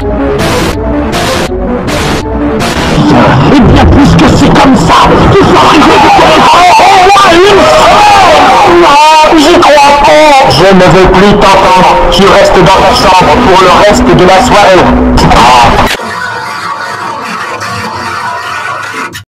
Et bien puisque c'est comme ça, qu'il faut arriver du territoire. Ah, j'y crois pas. Je ne veux plus t'entendre. Tu restes dans ta chambre pour le reste de la soirée. Ah.